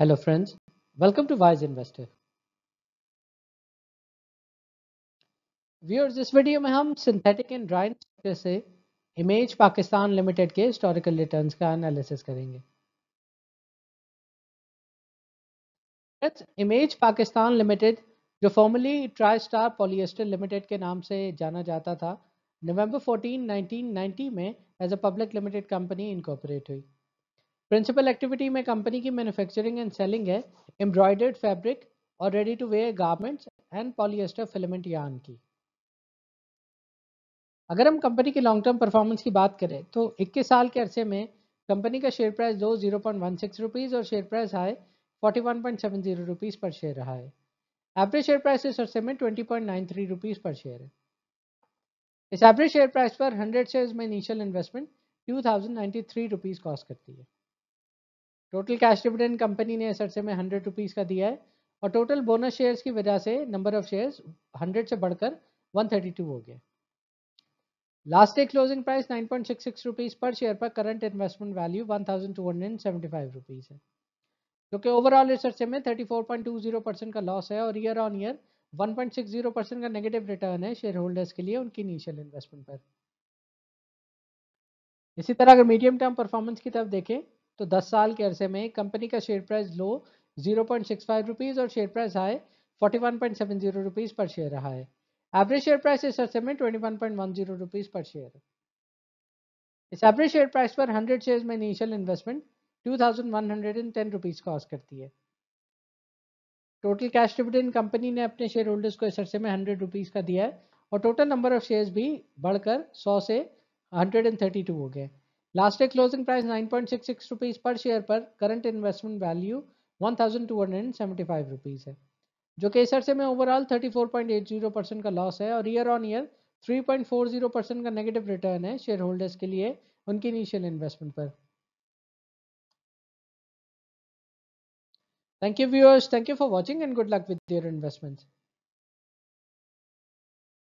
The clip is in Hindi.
Hello friends, welcome to Wise Investor. Viewers, इस वीडियो में हम सिंथेटिक एंड ड्राइंग सेक्टर से इमेज पाकिस्तान लिमिटेड के हिस्टोरिकल रिटर्न्स का एनालिसिस करेंगे। इमेज पाकिस्तान लिमिटेड जो formerly Tri Star Polyester Limited के नाम से जाना जाता था नवंबर 14, 1990 में as a public limited company incorporate हुई। प्रिंसिपल एक्टिविटी में कंपनी की मैन्युफैक्चरिंग एंड सेलिंग है एम्ब्रॉयडर्ड फैब्रिक और ready to wear garments and polyester filament yarn की। अगर हम कंपनी की लॉन्ग टर्म परफॉर्मेंस की बात करें तो 21 साल के अरसे में कंपनी का शेयर प्राइस दो zero point one six rupees और share price high forty one point seven zero rupees पर शेयर रहा है। एवरेज शेयर प्राइस इस अरसे में twenty point nine three rupees पर शेयर है। इस एवरेज शेयर प्राइस पर हंड्रेड शेयर्स में initial investment two thousand ninety three rupees cost करती है। टोटल कैश डिविडेंड कंपनी ने इस अरसे में हंड्रेड रुपीज़ का दिया है और टोटल बोनस शेयर्स की वजह से नंबर ऑफ़ शेयर्स हंड्रेड से बढ़कर वन थर्टी टू हो गया। Last day closing price 9.66 rupees पर शेयर पर करंट इन्वेस्टमेंट वैल्यू 1275 रुपीस है। जो कि ओवरऑल इस अर्से में 34.20 परसेंट का लॉस है और ईयर ऑन ईयर 1.60 परसेंट का नेगेटिव रिटर्न है शेयर होल्डर्स के लिए उनकी इनिशियल इन्वेस्टमेंट पर। इसी तरह अगर मीडियम टर्म परफॉर्मेंस की तरफ़ देखें तो 10 साल के अरसे में कंपनी का शेयर प्राइस लो 0.65 रुपीस और शेयर प्राइस हाई 41.70 रुपीस पर शेयर रहा है। एवरेज शेयर प्राइस इस अरसे में 21.10 रुपीस पर शेयर इस एवरेज शेयर प्राइस पर 100 शेयर्स में इनिशियल इन्वेस्टमेंट 2110 रुपीस कॉस्ट करती है। टोटल कैश डिविडेंड कंपनी ने अपने शेयर होल्डर्स को इस अरसे में हंड्रेड रुपीज़ का दिया है और टोटल नंबर ऑफ़ शेयर्स भी बढ़कर 100 से 132 हो गए। Last day closing price 9.66 rupees पर शेयर पर करंट इन्वेस्टमेंट वैल्यू 1275 रुपीज़ है जो कि इस अरसे में ओवरऑल 34.80 परसेंट का लॉस है और ईयर ऑन ईयर 3.40 परसेंट का नेगेटिव रिटर्न है शेयर होल्डर्स के लिए उनकी इनिशियल इन्वेस्टमेंट पर Thank you viewers. Thank you for watching and good luck with your investments.